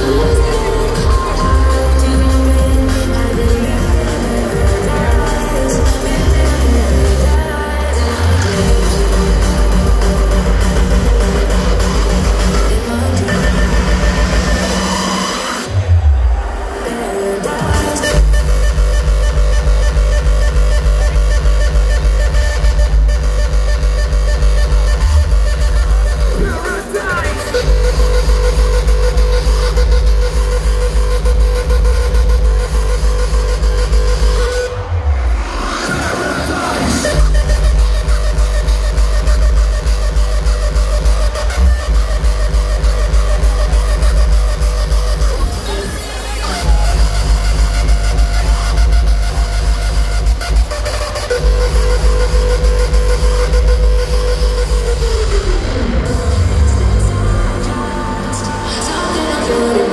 Cause stood